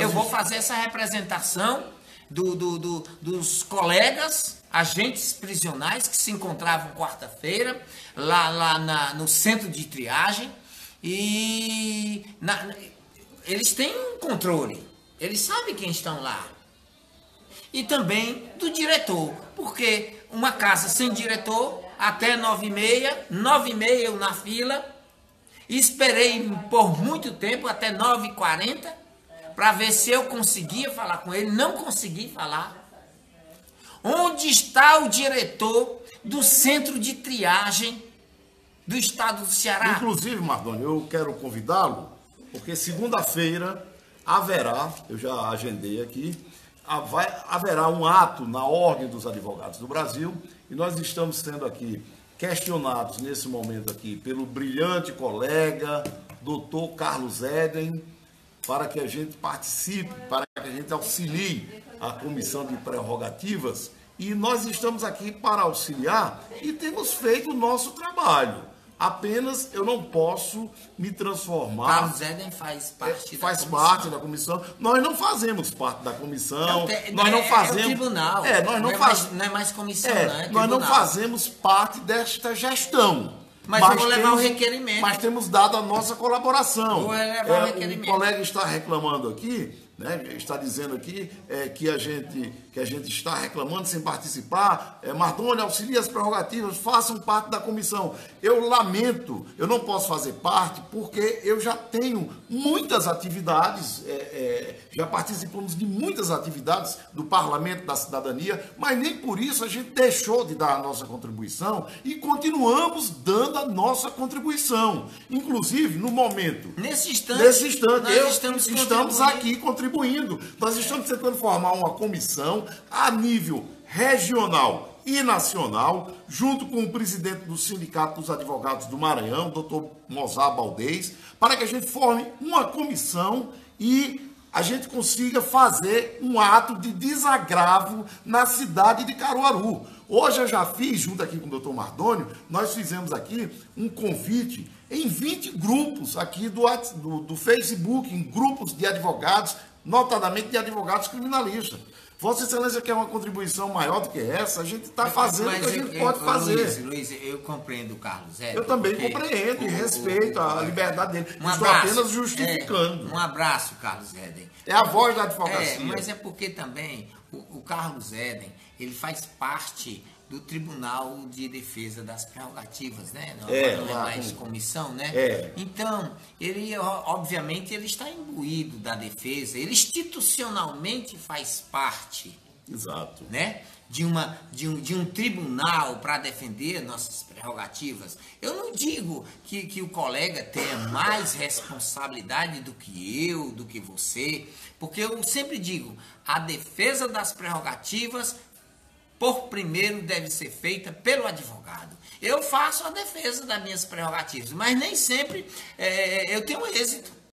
Eu vou fazer essa representação do, do- do- dos colegas agentes prisionais que se encontravam quarta-feira lá, lá na- no centro de triagem e na- eles têm um controle, eles sabem quem estão lá. E também do diretor, porque uma casa sem diretor, até nove e meia, nove e meia eu na fila, esperei por muito tempo, até nove e quarenta, para ver se eu conseguia falar com ele, não consegui falar. Onde está o diretor do centro de triagem do estado do Ceará? Inclusive, Mardoni, eu quero convidá-lo, porque segunda-feira haverá, eu já agendei aqui, haverá um ato na Ordem dos Advogados do Brasil e nós estamos sendo aqui questionados nesse momento aqui pelo brilhante colega, doutor Carlos Eden, para que a gente participe, para que a gente auxilie a comissão de prerrogativas. E nós estamos aqui para auxiliar e temos feito o nosso trabalho. Apenas eu não posso me transformar. Carlos Eden faz parte da faz comissão. parte da comissão. Nós não fazemos parte da comissão. É te- nós não é- fazemos. É o tribunal. É, nós não, é faz- mais, não é mais comissão, é, não é nós não fazemos parte desta gestão. Mas eu vou levar o requerimento. Mas temos dado a nossa colaboração. Vou levar o É, requerimento. O colega está reclamando aqui, né, está dizendo aqui é, que, a gente, que a gente está reclamando sem participar. É, Mardoni, auxilie as prerrogativas, façam parte da comissão. Eu lamento, eu não posso fazer parte porque eu já tenho muitas atividades, é, é, já participamos de muitas atividades do Parlamento da Cidadania, mas nem por isso a gente deixou de dar a nossa contribuição e continuamos dando a nossa contribuição. Inclusive, no momento Nesse instante, Nesse instante, eu- estamos, estamos aqui contribuindo. Nós estamos tentando formar uma comissão a nível regional e nacional, junto com o presidente do Sindicato dos Advogados do Maranhão, doutor Mozart Baldez, para que a gente forme uma comissão e a gente consiga fazer um ato de desagravo na cidade de Caruaru. Hoje eu já fiz, junto aqui com o doutor Mardônio, nós fizemos aqui um convite em 20 grupos aqui do, do, do Facebook, em grupos de advogados, notadamente de advogados criminalistas. Vossa Excelência quer uma contribuição maior do que essa? A gente está fazendo o que a gente eu- pode eu- fazer. Luiz, Luiz, eu compreendo o Carlos Eden. eu também compreendo e o- o- respeito a liberdade dele. Um Estou abraço. apenas justificando. É, um abraço, Carlos Eden. É a voz da É, advocacia. mas é porque também o, o Carlos Eden, ele faz parte do Tribunal de Defesa das Prerrogativas, né? Não É, não é mais com- comissão, né? É. Então, ele, obviamente, ele está imbuído da defesa, ele institucionalmente faz parte Exato. né? De, uma, de, um, de um tribunal para defender nossas prerrogativas. Eu não digo que, que o colega tenha mais responsabilidade do que eu, do que você, porque eu sempre digo, a defesa das prerrogativas, por primeiro, deve ser feita pelo advogado. Eu faço a defesa das minhas prerrogativas, mas nem sempre eh, eu tenho êxito.